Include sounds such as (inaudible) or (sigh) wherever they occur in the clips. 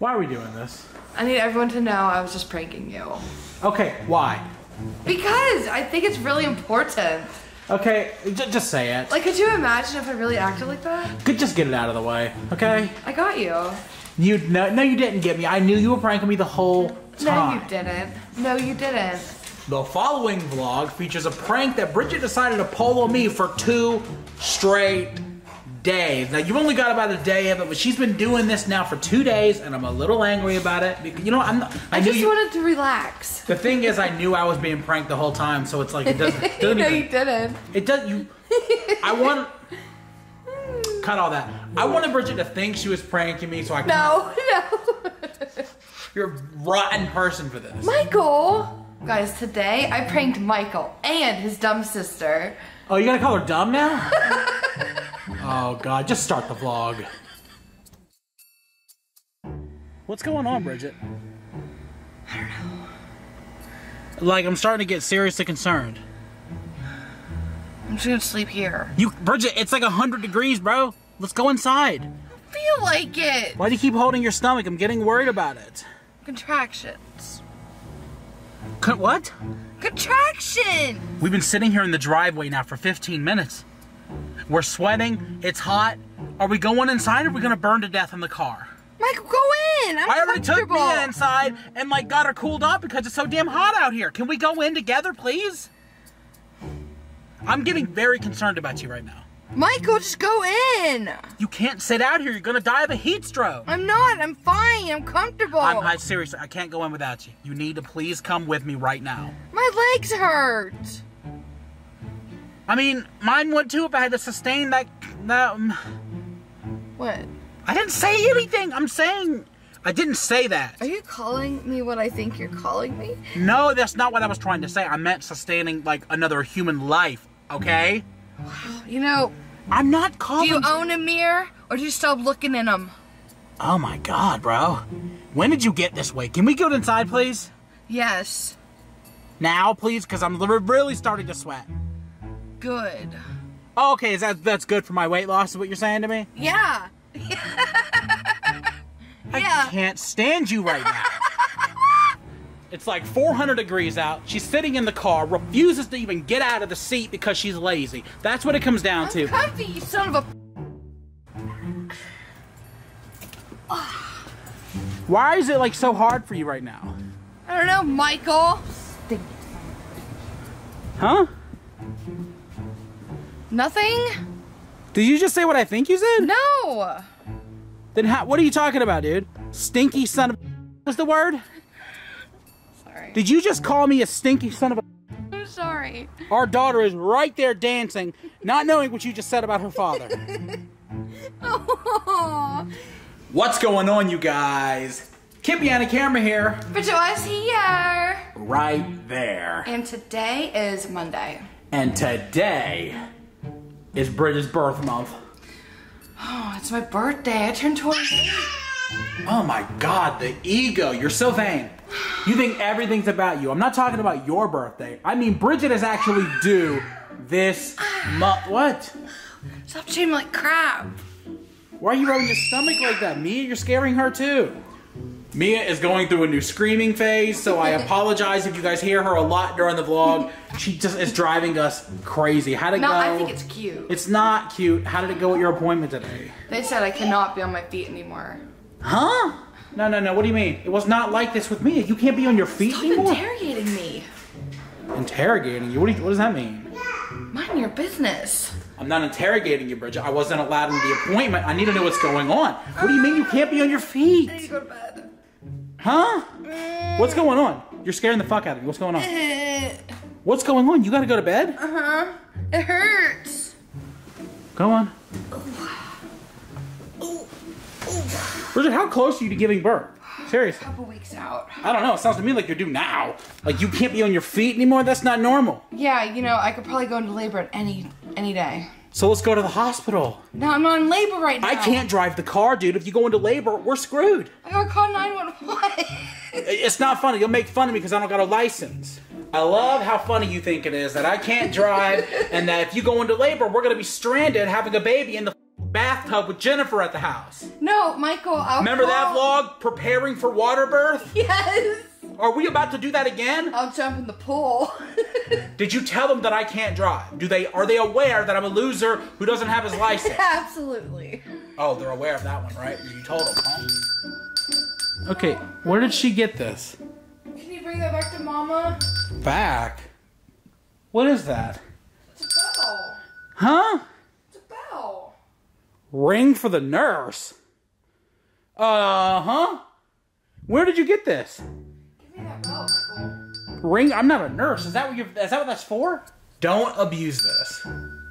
Why are we doing this? I need everyone to know I was just pranking you. Okay, why? Because I think it's really important. Okay, j- just say it. Like, could you imagine if I really acted like that? Could just get it out of the way, okay? I got you. You no, no, you didn't get me. I knew you were pranking me the whole time. No, you didn't. No, you didn't. The following vlog features a prank that Bridgette decided to pull on me for two straight days. Now you've only got about a day of it, but she's been doing this now for two days, and I'm a little angry about it. Because you know, I'm not, I, I, just you. wanted to relax. the thing is, I knew I was being pranked the whole time, so it's like it doesn't. it doesn't (laughs) no, even, you didn't. It does. You. I want. Cut all that. I wanted Bridgette to think she was pranking me, so I. No, no. You're a rotten person for this. Michael! Guys, today I pranked Michael and his dumb sister. Oh, you gotta call her dumb now? (laughs) oh god, just start the vlog. What's going on, Bridgette? I don't know. Like, I'm starting to get seriously concerned. I'm just gonna sleep here. You, Bridgette, it's like 100 degrees, bro. Let's go inside. I feel like it! Why do you keep holding your stomach? I'm getting worried about it. Contractions. C- what? Contraction! We've been sitting here in the driveway now for 15 minutes. We're sweating, it's hot. Are we going inside or are we gonna burn to death in the car? Michael, go in! I'm I already took. Mia inside and like got her cooled off because it's so damn hot out here. Can we go in together, please? I'm getting very concerned about you right now. Michael, just go in! You can't sit out here. You're gonna die of a heat stroke. I'm not, I'm fine, I'm comfortable. I'm, I seriously, I can't go in without you. You need to please come with me right now. My legs hurt! I mean, mine would too if I had to sustain that. that um, What? I didn't say anything. I'm saying I didn't say that. Are you calling me what I think you're calling me? No, that's not what I was trying to say. I meant sustaining like another human life. Okay? Wow. You know, I'm not calling. do you own a mirror or do you stop looking in them? Oh my god, bro. When did you get this way? Can we go inside, please? Yes. Now, please, because I'm really starting to sweat. Good. Oh, okay, is that that's good for my weight loss? Is what you're saying to me? Yeah. (laughs) I Yeah. can't stand you right now. (laughs) it's like 400 degrees out. She's sitting in the car, refuses to even get out of the seat because she's lazy. That's what it comes down to. Comfy, you son of a. Why is it like so hard for you right now? I don't know, Michael. Huh? Nothing? Did you just say what I think you said? No. Then how, what are you talking about, dude? Stinky son of was the word? Sorry. Did you just call me a stinky son of a I'm sorry. Our daughter is right there dancing, not knowing what you just said about her father. oh. (laughs) (laughs) What's going on, you guys? Kid on the camera here. But was here. Right there. And today is Monday. And today is Bridgette's birth month. Oh, it's my birthday. I turned 28. Oh my god, the ego. You're so vain. You think everything's about you. I'm not talking about your birthday. I mean, Bridgette is actually due this month. What? Stop treating me like crap. Why are you rubbing your stomach like that? Mia, you're scaring her too. Mia is going through a new screaming phase, so I (laughs) apologize if you guys hear her a lot during the vlog. She just is driving us crazy. How'd it No, go? I think it's cute. It's not cute. How did it go at your appointment today? They said I cannot be on my feet anymore. Huh? No, no, no. What do you mean? It was not like this with Mia. You can't be on your feet Stop anymore. interrogating me. Interrogating you? What, do you? what does that mean? Mind your business. I'm not interrogating you, Bridgette. I wasn't allowed in the appointment. I need to know what's going on. What do you mean you can't be on your I need to feet? go to bed. Huh? What's going on? You're scaring the fuck out of me. What's going on? What's going on? You gotta go to bed? Uh huh. It hurts. Go on. Bridgette, how close are you to giving birth? Seriously. couple weeks out. I don't know. It sounds to me like you're due now. Like you can't be on your feet anymore. That's not normal. Yeah, you know, I could probably go into labor at any any day. So let's go to the hospital. No, I'm not in labor right now. I can't drive the car, dude. If you go into labor, we're screwed. I gotta call 911. It's not funny. You'll make fun of me because I don't got a license. I love how funny you think it is that I can't drive (laughs) and that if you go into labor, we're gonna be stranded having a baby in the bathtub with Jennifer at the house. No, Michael, I'll Remember that vlog? Preparing for water birth? Yes. Are we about to do that again? I'll jump in the pool. (laughs) Did you tell them that I can't drive? Do they are they aware that I'm a loser who doesn't have his license? (laughs) Absolutely. Oh, they're aware of that one, right? You told them, huh? Okay, where did she get this? Can you bring that back to Mama? Back. What is that? It's a bell. Huh? It's a bell. Ring for the nurse. Uh huh. Where did you get this? Ring. I'm not a nurse. Is that what you? Is that what that's for? Don't abuse this.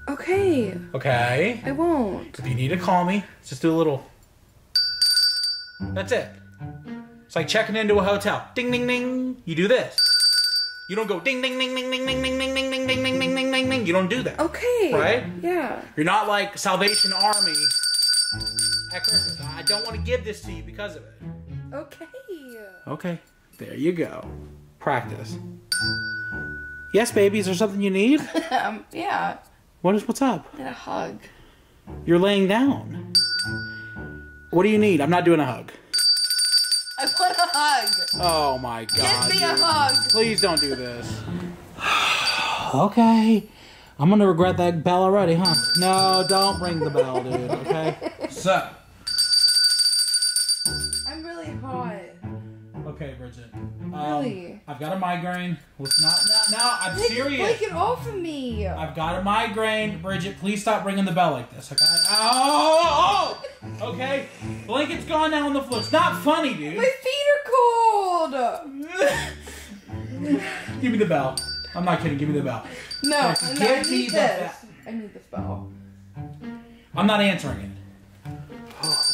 Okay, Okay. I won't. If you need to call me, just do a little. That's it. It's like checking into a hotel. Ding ding ding. You do this. You don't go ding ding ding ding ding ding ding ding ding ding ding ding ding ding ding ding. You don't do that. Okay. Right? Yeah. You're not like Salvation Army at Christmas. I don't want to give this to you because of it. Okay. Okay. There you go. Practice. Yes, baby. Is there something you need? (laughs) Um, yeah. What is? What's up? And a hug. You're laying down. What do you need? I'm not doing a hug. I want a hug. Oh my god. Give me a hug. Please don't do this. (sighs) okay. I'm gonna regret that bell already, huh? No, don't ring the bell, dude, okay? (laughs) So, I'm really hot. Okay, Bridgette. Um, Really? I've got a migraine. Let's not, no, no, I'm Take, serious. Take it off of me. I've got a migraine. Bridgette, please stop ringing the bell like this, okay? Oh, oh, okay. Blanket's gone now on the floor. It's not funny, dude. My feet are cold. (laughs) Give me the bell. I'm not kidding. Give me the bell. No, Yes, no, I need this. I need this bell. I'm not answering it. (gasps)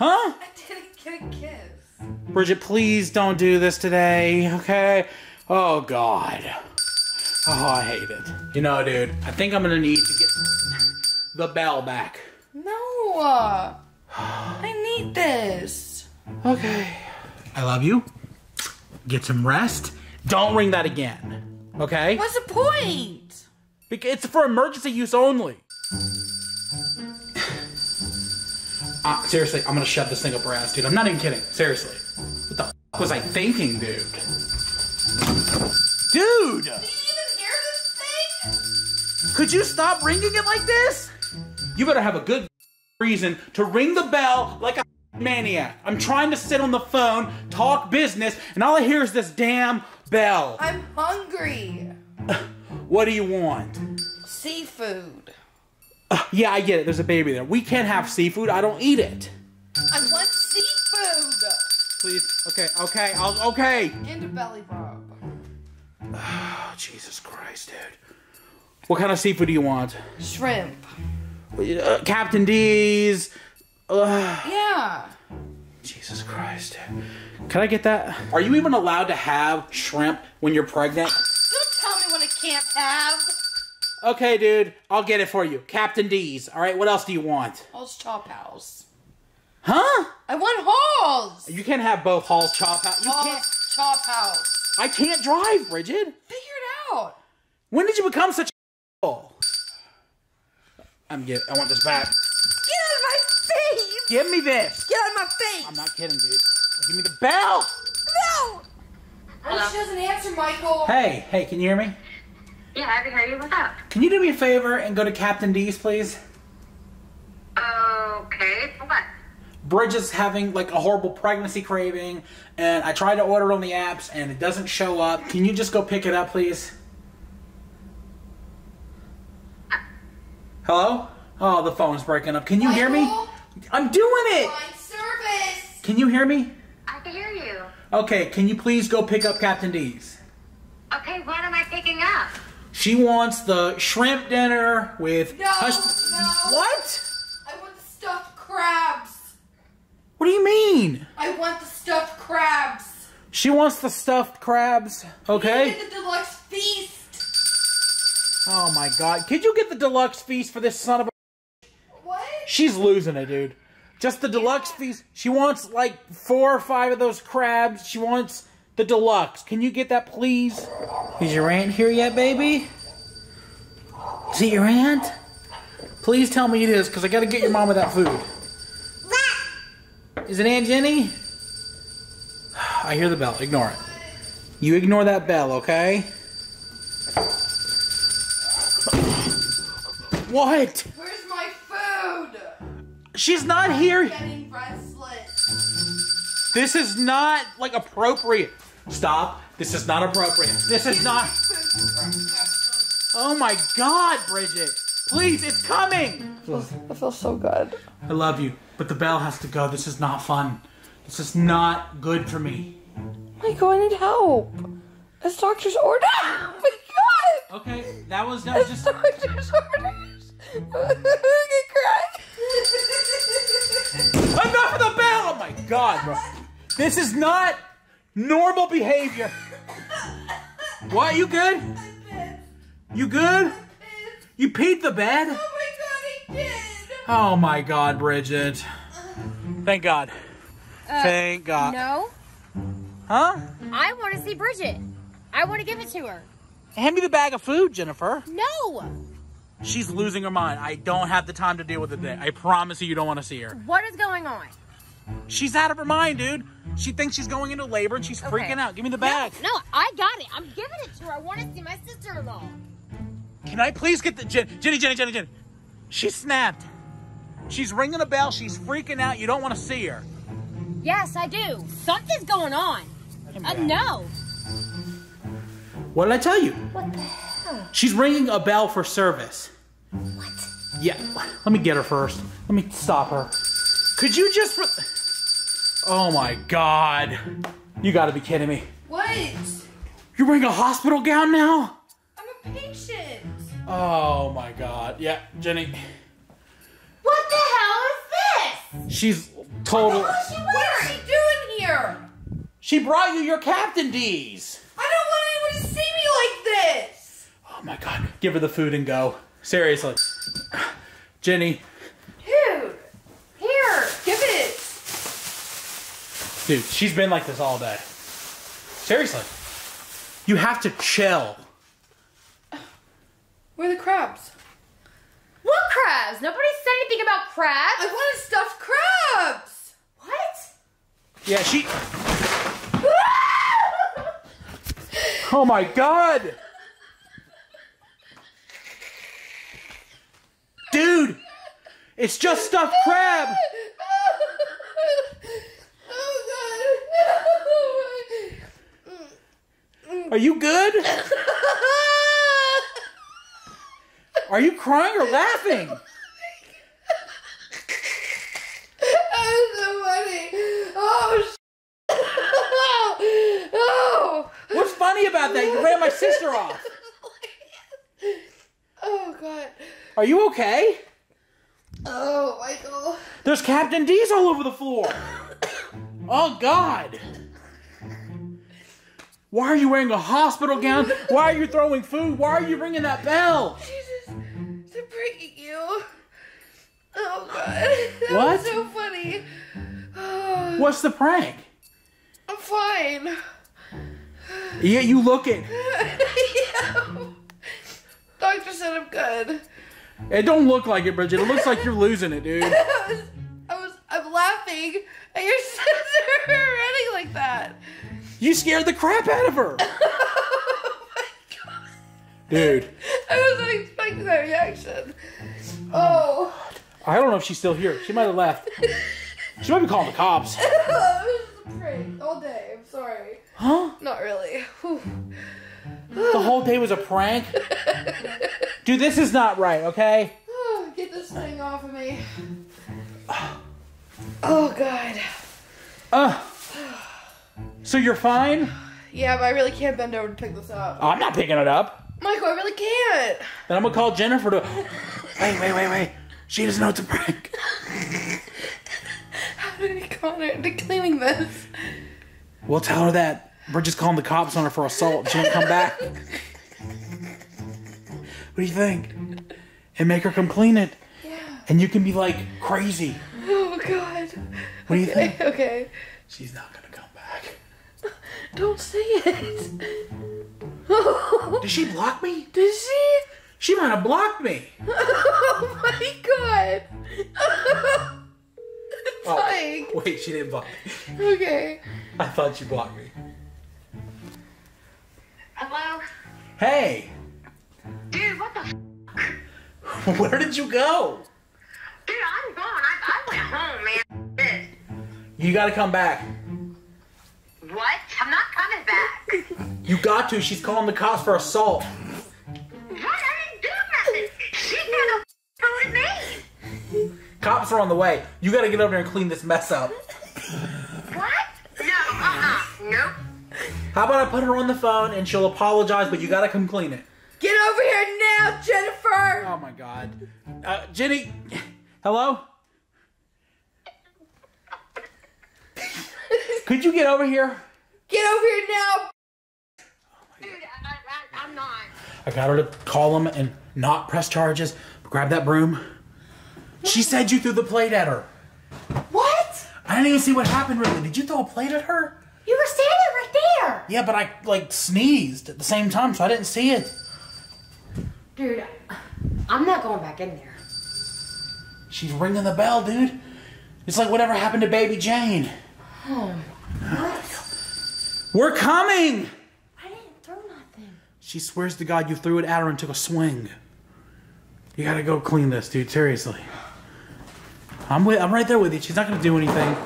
Huh? I didn't get a kiss. Bridgette, please don't do this today, okay? Oh, God. Oh, I hate it. You know, dude, I think I'm gonna need to get the bell back. No. uh, I need this. Okay. I love you. Get some rest. Don't ring that again, okay? What's the point? It's for emergency use only. Uh, seriously, I'm gonna shove this thing up her ass, dude. I'm not even kidding. Seriously. What the f- was I thinking, dude? Dude! Did you even hear this thing? Could you stop ringing it like this? You better have a good reason to ring the bell like a maniac. I'm trying to sit on the phone, talk business, and all I hear is this damn bell. I'm hungry. (laughs) What do you want? Seafood. Yeah, I get it. There's a baby there. We can't have seafood. I don't eat it. I want seafood. Please. Okay. Okay. I'll. Okay. And a belly rub. Oh, (sighs) Jesus Christ, dude. What kind of seafood do you want? Shrimp. Uh, Captain D's. Ugh. Yeah. Jesus Christ, dude. Can I get that? Are you even allowed to have shrimp when you're pregnant? Don't tell me what I can't have. Okay, dude. I'll get it for you. Captain D's. All right. What else do you want? Hall's Chop House. Huh? I want Hall's. You can't have both Hall's Chop House. You can't. Chop House. I can't drive, Bridgette. Figure it out. When did you become such a asshole? I'm get. I want this back. Get out of my face. Give me this. Get out of my face. I'm not kidding, dude. Give me the bell. No. Oh, she doesn't answer, Michael. Hey, hey, can you hear me? Yeah, I can hear you. What's up? Can you do me a favor and go to Captain D's, please? Okay. What? Bridgette's having like a horrible pregnancy craving, and I tried to order it on the apps and it doesn't show up. Can you just go pick it up, please? Hello? Oh, the phone's breaking up. Can you hear me? I'm doing it. Service. Can you hear me? I can hear you. Okay, can you please go pick up Captain D's? Okay, what am I picking up? She wants the shrimp dinner with No, no. What? I want the stuffed crabs. What do you mean? I want the stuffed crabs. She wants the stuffed crabs. Okay. Get the deluxe feast. Oh my god. Could you get the deluxe feast for this son of a What? She's losing it, dude. Just the deluxe feast. She wants like four or five of those crabs. She wants the deluxe. Can you get that, please? Is your aunt here yet, baby? Is it your aunt? Please tell me it is, because I gotta get your mama that food. Is it Aunt Jenny? (sighs) I hear the bell. Ignore it. You ignore that bell, okay? What? Where's my food? She's not here. Getting restless. This is not like appropriate. Stop. This is not appropriate. This is not. Oh my God, Bridgette. Please, it's coming. I feel so good. I love you, but the bell has to go. This is not fun. This is not good for me. Michael, I need help. It's doctor's order. (laughs) Oh my god! Okay, that was that was It's just. doctor's orders. (laughs) I cry. Enough of the bell! Oh my God, bro. This is not normal behavior. What? You good? You good? You peed the bed? Oh my god, I did. Oh my God, Bridgette. Thank God. Uh, Thank God. No, Huh? I want to see Bridgette. I want to give it to her. Hand me the bag of food, Jennifer. No. She's losing her mind. I don't have the time to deal with it today. I promise you, you don't want to see her. What is going on? She's out of her mind, dude. She thinks she's going into labor and she's Okay. freaking out. Give me the bag. No, I got it. I'm giving it to her. I want to see my sister-in-law. Can I please get the Jen, Jenny, Jenny, Jenny, Jenny? She snapped. She's ringing a bell. She's freaking out. You don't want to see her. Yes, I do. Something's going on. Uh, no. What did I tell you? What the hell? She's ringing a bell for service. What? Yeah, let me get her first. Let me stop her. Could you just. Oh my god. You gotta be kidding me. What? You're wearing a hospital gown now? I'm a patient. Oh my god. Yeah, Jenny. What the hell is this? She's total. What is she doing here? She brought you your Captain D's. I don't want anyone to see me like this. Oh my god. Give her the food and go. Seriously. Jenny, Dude, here, give it. Dude, she's been like this all day. Seriously. You have to chill. Where are the crabs? What crabs? Nobody said anything about crabs. I wanted stuffed crabs. What? Yeah, she. (laughs) Oh my god! Dude! It's just stuffed crab! Are you good? Are you crying or laughing? That was so funny. Oh, sh- oh. What's funny about that? You ran my sister off. Oh, God. Are you okay? Oh, Michael. There's Captain D's all over the floor. Oh God. Why are you wearing a hospital gown? Why are you throwing food? Why are you ringing that bell? Jesus, they're breaking you. Oh, God. That What? was so funny. (sighs) What's the prank? I'm fine. Yeah, you look it. (laughs) yeah. Doctor said I'm good. It don't look like it, Bridgette. It looks like you're losing it, dude. (laughs) I was, I was, I'm laughing at your (laughs) sister running like that. You scared the crap out of her. (laughs) Oh my god. Dude, I wasn't expecting that reaction. Oh. I don't know if she's still here. She might have left. (laughs) She might be calling the cops. (laughs) it was just a prank all day. I'm sorry. Huh? Not really. Whew. The whole day was a prank? Dude, this is not right, okay? Get this thing off of me. Oh god. Uh. So you're fine? Yeah, but I really can't bend over to pick this up. Oh, I'm not picking it up. Michael, I really can't. Then I'm gonna call Jennifer to. Wait, wait, wait, wait. She doesn't know it's a prank. (laughs) How did he call her into cleaning this? We'll tell her that we're just calling the cops on her for assault. She won't come back. What do you think? And make her come clean it. Yeah. And you can be like crazy. Oh god. What do you think? Okay. She's not gonna. Don't say it. Did she block me? Did she? She might have blocked me. Oh my god. Oh, Dying. wait, she didn't block me. Okay. I thought she blocked me. Hello? Hey, Dude, what the f- (laughs) where did you go? Dude, I'm gone. I, I went home, man. This. You gotta come back. What? I'm not coming back. You got to. She's calling the cops for assault. What? I didn't do nothing. She got a f- with me. Cops are on the way. You gotta get over there and clean this mess up. What? No, uh-uh. Nope. How about I put her on the phone and she'll apologize, but you gotta come clean it. Get over here now, Jennifer. Oh my god. Uh, Jenny, hello? Could you get over here? Get over here now. I, I, not. I got her to call him and not press charges. Grab that broom. She said you threw the plate at her. What? I didn't even see what happened really. Did you throw a plate at her? You were standing right there. Yeah, but I like sneezed at the same time, so I didn't see it. Dude, I'm not going back in there. She's ringing the bell, dude. It's like whatever happened to baby Jane. Oh what? We're coming! I didn't throw nothing. She swears to God you threw it at her and took a swing. You gotta go clean this, dude. Seriously. I'm with. I'm right there with you. She's not gonna do anything.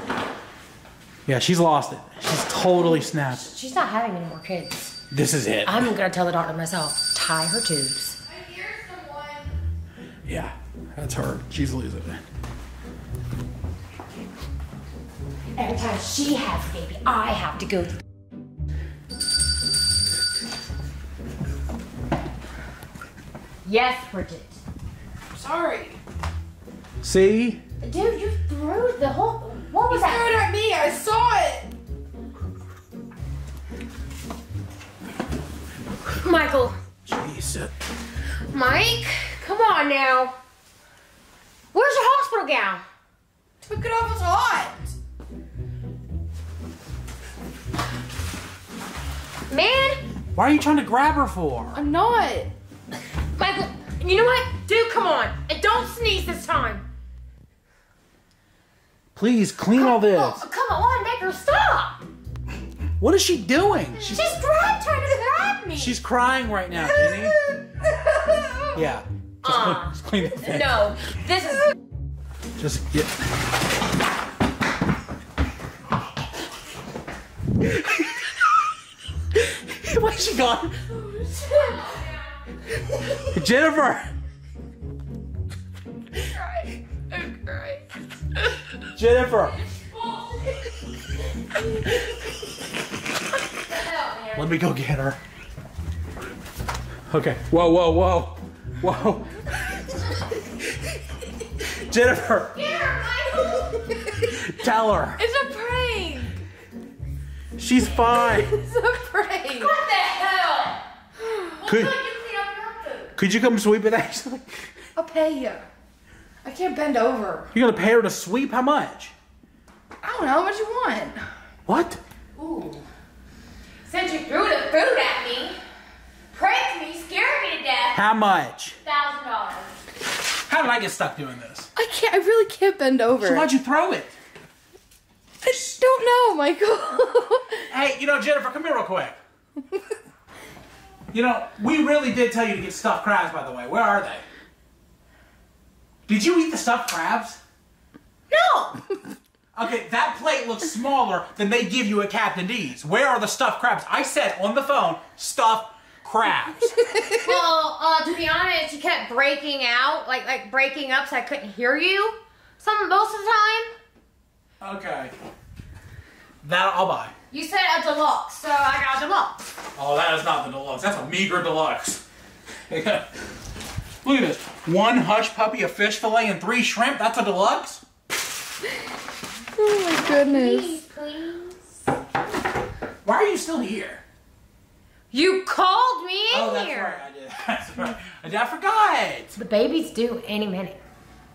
Yeah, she's lost it. She's totally snapped. She's not having any more kids. This is it. I'm gonna tell the doctor myself. Tie her tubes. I hear someone. Yeah, that's her. She's losing it. Every time she has a baby, I have to go. Yes, Bridgette. Sorry. See? Dude, you threw the whole. What was Throw that? it at me. I saw it. Michael. Jesus. Mike, come on now. Where's your hospital gown? Took it off. It's hot. Man, Why are you trying to grab her for? I'm not. Michael, you know what? Dude, come on. And don't sneeze this time. Please clean all this. Oh, come on, make her stop. What is she doing? She's, She's grab, trying to grab me. she's crying right now, Jenny. (laughs) Yeah. Just, clean, Uh, just clean the thing. no, this is. Just get. (laughs) Where's she gone? (laughs) Jennifer! crying. I'm crying. Jennifer! Let me go get her. Okay. Whoa, whoa, whoa. Whoa. Jennifer, tell her. It's a prank. She's fine. It's a prank. What the hell? Could, You clean up your food. Could you come sweep it actually? (laughs) I'll pay you. I can't bend over. You're gonna pay her to sweep? How much? I don't know how much you want. What? Ooh. Since you threw the food at me, pranked me, scared me to death, How much? thousand dollars. How did I get stuck doing this? I can't. I really can't bend over. So why'd you throw it? I just don't know, Michael. (laughs) Hey, you know, Jennifer, come here real quick. (laughs) you know, we really did tell you to get stuffed crabs, by the way. Where are they? Did you eat the stuffed crabs? No! Okay, that plate looks smaller than they give you at Captain D's. Where are the stuffed crabs? I said on the phone, stuffed crabs. (laughs) well, uh, to be honest, you kept breaking out, like like breaking up, so I couldn't hear you. Some most of the time. okay. That I'll buy. You said a deluxe, so I got a deluxe. Oh, that is not the deluxe. That's a meager deluxe. Look at this. One hush puppy, a fish fillet, and three shrimp. That's a deluxe? oh my goodness. please. please. Why are you still here? You called me in Oh, that's here. right. I did. (laughs) That's right. I, did. I forgot. The baby's due any minute.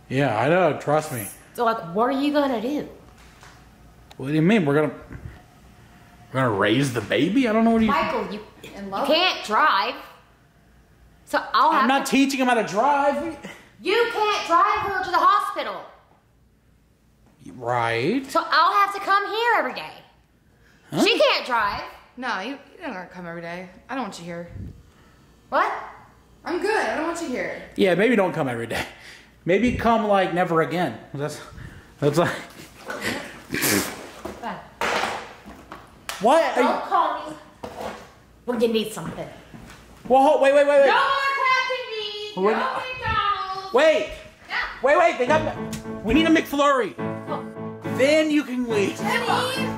Yeah, I know. Trust me. So like, what are you gonna do? What do you mean? We're gonna we're gonna raise the baby? I don't know what you. Michael, you, you can't drive. So I'll have I'm not to, teaching him how to drive. You can't drive her to the hospital. Right. So I'll have to come here every day. She can't drive. No, you, you don't gotta come every day. I don't want you here. What? I'm good. I don't want you here. Yeah, maybe don't come every day. Maybe come like never again. That's that's like what? Are you- Don't call me when you need something. Well, hold- wait, wait, wait, wait, No more Captain D. No We're- McDonald's. wait, No. wait, wait. They got. We need a McFlurry. Oh. Then you can leave. Penny!